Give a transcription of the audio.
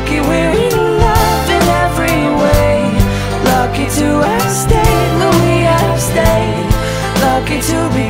Lucky we're in love in every way. Lucky to have stayed where we have stayed. Lucky to be